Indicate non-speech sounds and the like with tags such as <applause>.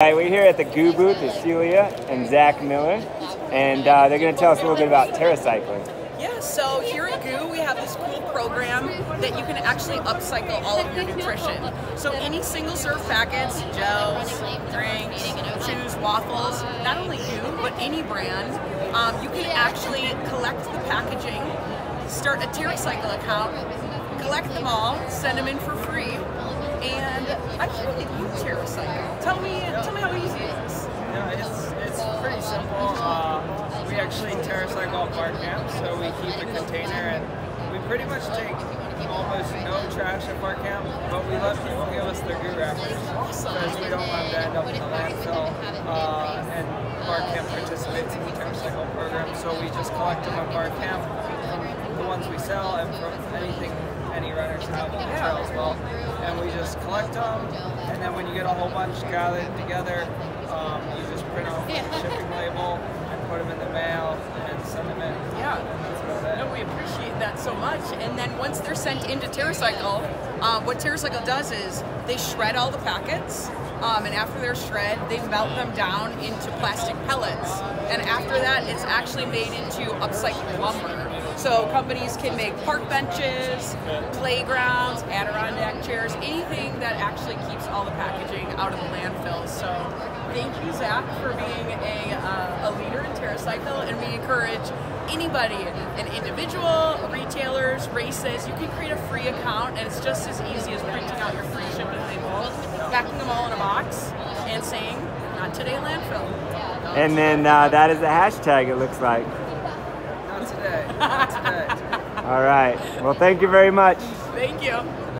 Hi, we're here at the Gu booth with Celia and Zach Miller, and uh, they're going to tell us a little bit about TerraCycling. Yeah, so here at Gu, we have this cool program that you can actually upcycle all of your nutrition. So any single serve packets, gels, drinks, chews, waffles, not only Gu, but any brand, um, you can actually collect the packaging, start a TerraCycle account, collect them all, send them in for free, and I really use TerraCycle. Tell me, tell me how easy it is. Yeah, it's, it's pretty simple. Uh, we actually TerraCycle Barr Camp, so we keep a container and we pretty much take almost no trash at Barr Camp, but we let people give us their Gu wrappers because we don't want to end up in the landfill. Uh, and Barr Camp participates in the TerraCycle program, so we just collect them at Barr Camp the ones we sell and from anything any runners have on the trail as well. And we just collect them, and then when you get a whole bunch gathered together, um, you just print out the shipping label and put them in the mail and send them in. Yeah. And that's about it. No, we appreciate that so And then once they're sent into TerraCycle, um, what TerraCycle does is they shred all the packets. Um, and after they're shred, they melt them down into plastic pellets. And after that, it's actually made into upcycled lumber. So companies can make park benches, playgrounds, Adirondack chairs, anything that actually keeps all the packaging out of the landfill. So thank you, Zach, for being a, uh, a leader in TerraCycle, and we encourage anybody, an individual, retailers, races, you can create a free account, and it's just as easy as printing out your free shipping label, packing them all in a box, and saying, not today landfill. And then uh, that is the hashtag, it looks like. Not today. Not today. <laughs> All right. Well, thank you very much. Thank you.